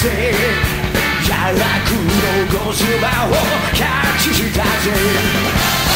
ぜらくのゴズマをキャッチしたぜ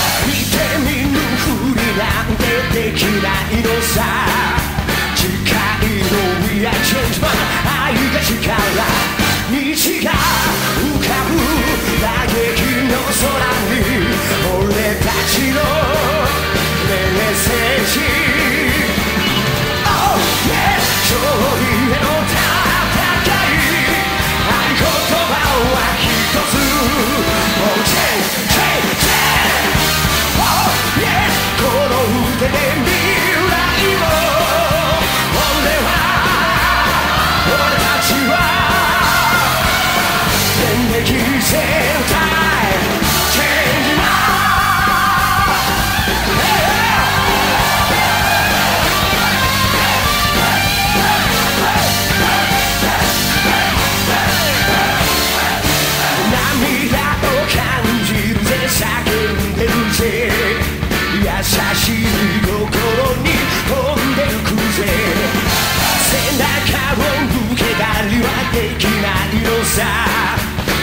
さ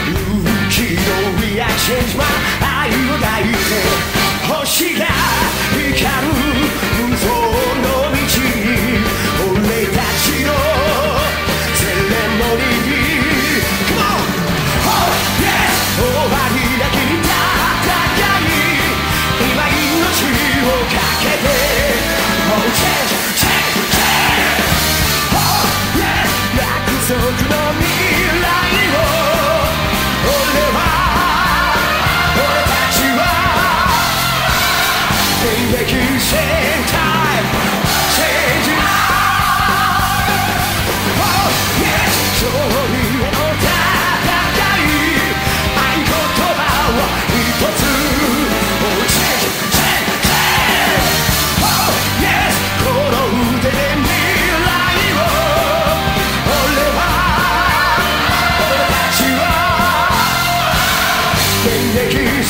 浮世絵 I change my 愛を大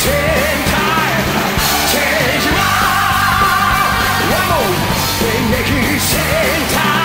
Take my one more, they make you same time.